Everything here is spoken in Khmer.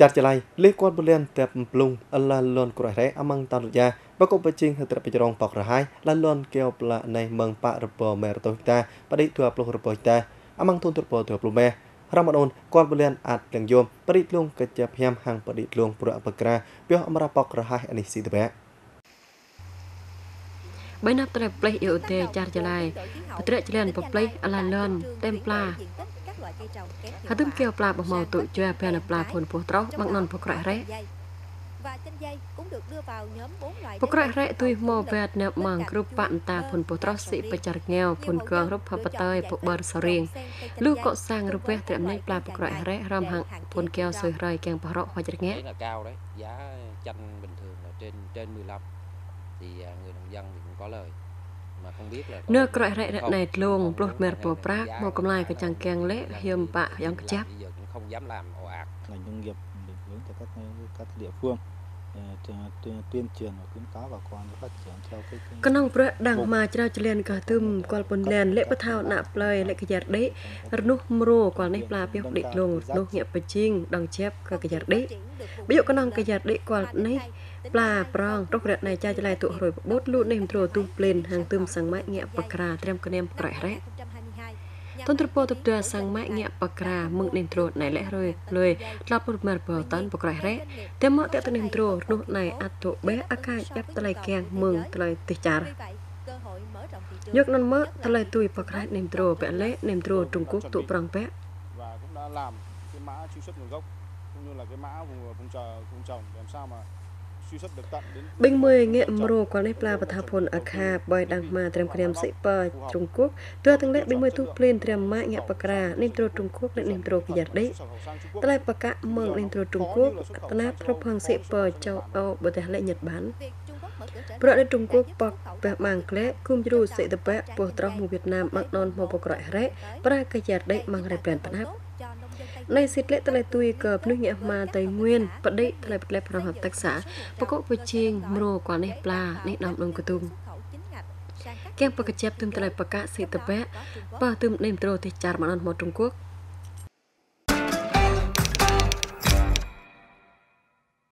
ចាត់ចលៃលេគាត់បលៀនតែភ្លុងអឡាលនក្ររ៉េអមងតានយ៉ាបកបជាងហត្របចរងបករហើយឡាលនកែវប្លានៃមងបរពមេរតូតាបដិទួប្លុះរពតាអមងទុនទរពទើប្លុមេរ៉ាម៉ាដូនគាត់បលៀនអាចទាំងយមបរិលងកជាភៀមហាងបរិលងប្រអបក្រាពីអមរ៉ាបករហើយអនិស៊ីតបែបៃណាប់ត្រែផ្លេសអ៊ីអូតេចារចលៃបត្រេចលៀនបផ្លេសអឡាលនต็មផ្លាហើយទឹមកែវប្លា បមកទុជាពេលប្លាភុនពោះត្រោបាំងននពក្ររ៉េ và chanh dây cũng được đưa vào nhóm 4 loại ពក្ររ៉េទុយមកវេតនៅម៉ងគ្រប់បតាភុនពុត្រសិបចរងែវភុនកងរូបបតើពបរសរៀងលឺក៏សាងរូបវេត្រនៃផ្លាពក្ររ៉េរំហាំងភុនកែវសុយរយកែងបរោហចរងែ cao đấy giá chanh bình thường là trên trên 15 thì người nông dân thì cũng có lời នៅក្រៃរ៉ែរ៉ែណៃលងប្លុះមែរពប្រាក់មកកំឡាយកចាំងកៀងលេហៀមបាក់យ៉ាងខ្ចាប់ không dám làm ồ ạt ngành nông nghiệp định hướng cho các các địa phương tuyên truyền và khuyến cáo bà con phát triển theo cái ក្នុងព្រះដងមកច្រៅចលៀនកទឹមគាត់ពនលានលេបថោណាប្លើយលេកយ៉ាដេរនោះមរោគាត់នេះប្លាពីដេកលងនោះញាក់បជីងដងជាបក៏កយ៉ាដេបយុក្នុងកយ៉ាដេគាត់នេះ ប្លាប្រងរុករណៃចាចលៃទុរយបូតលូនេះមត្រទុំផ្លេនហាងទឹមសង្ម៉ាក់ញាក់បក្រាត្រាំកនាមក្រៃរ៉េតន្ត្រពោទទសង្ម៉ាក់ញាក់បក្រាមឹងនេះត្រណៃលេះរយលុយក្លាប់ពុតមែរបតានបក្រៃរ៉េតែមកតតនេះត្រនោះណៃអតុបេអាកាចាប់តឡៃកៀងមឹងតឡៃតិចារយកននមកតឡៃទុយបក្រៃនេះត្របែលេនេះត្រ trung quốc tụ prang pe và cũng đã làm cái mã truy xuất nguồn gốc cũng như là cái mã vùng vùng trồng vùng trồng làm sao mà បិញមួយងាកមរកនេះប្លាបថាភុនអាខាបយដាំងមកត្រឹមក្រាមសិបើទ្រង់គុកទើទាំងលេបិញមួយទូភ្លេនត្រឹមម៉ាក់ងាកបក្រានេះទ្រទ្រង់គុកនេះទ្រកិយាដេតឡៃបកៈមងនេះទ្រទ្រង់គុកតណាប្រផងសិបើចៅអោបតះលេញិតបានប្រដេទ្រង់គុកបកបះបាងក្លែគុំជ្រូសិតបៈពោះត្រោះមកវៀតណាមបាក់ននមកបក្រៃរ៉េប្រាកិយាដេម៉ងរ៉េប្រានបណាប់ នៃសិទ្ធិតលេទួយក៏ភ្នោះញាក់មកទៅងឿនបដិថ្លែផ្លែប្រហបទឹកសាបកបជាងមរគាត់នេះប្លានេះដំដងកទុំកែបកជាបទឹមថ្លែបកសិតបៈបើទឹមនេះត្រោទេចារមកដល់មក trung quốc